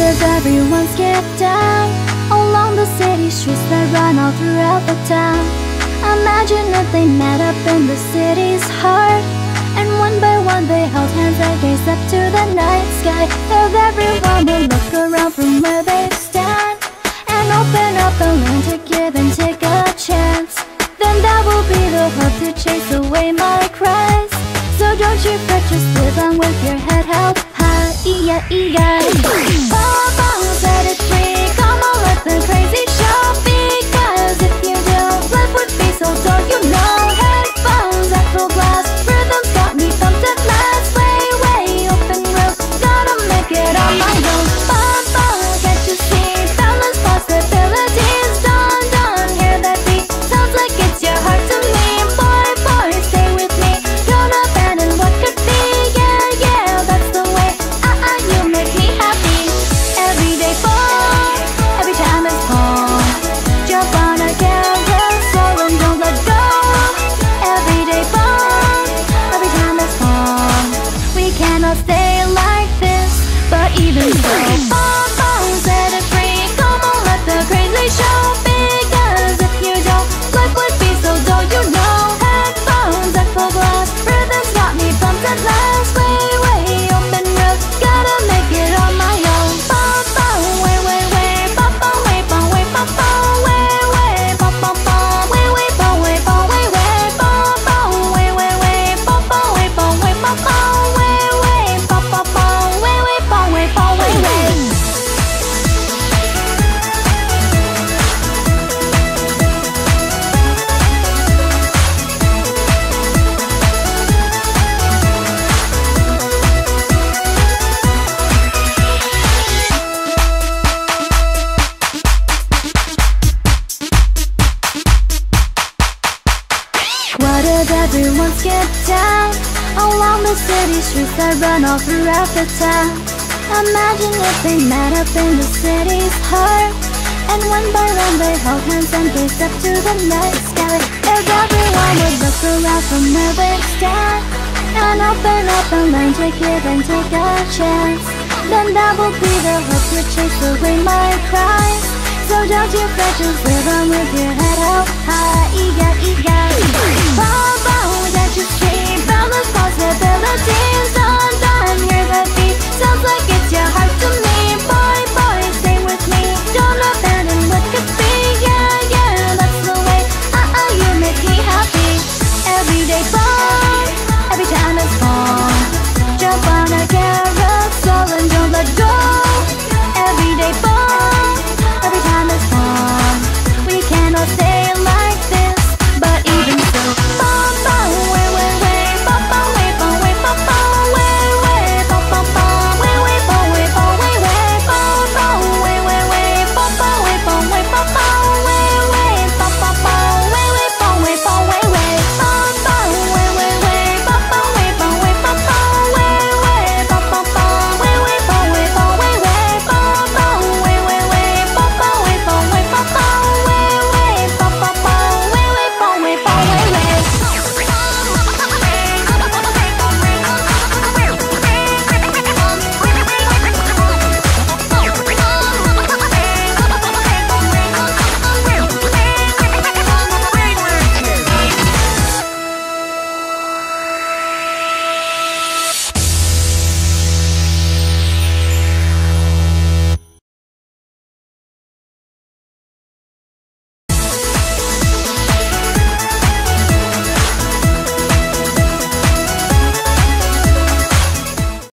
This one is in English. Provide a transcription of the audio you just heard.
if everyone skipped down. Along the city streets that run all throughout the town. Imagine if they met up in the city's heart. And one by one they held hands and gazed up to the night sky. If everyone would look around from where they stand. And open up the land to give and take a chance. Then that will be the hope to chase away my cries. So don't you fret, just live on with your head held high. E-I-E-I Papa Stay like this, but even so What if everyone skipped down Along the city streets that run all throughout the town. Imagine if they met up in the city's heart. And one by one they held hands and gazed up to the night sky. If everyone would look around from where they stand And open up and learn to give and take a chance. Then that will be the hope to chase away my cries. So don't you fret, just live on with your head held high Every time it's fall Jump on a carousel and don't let go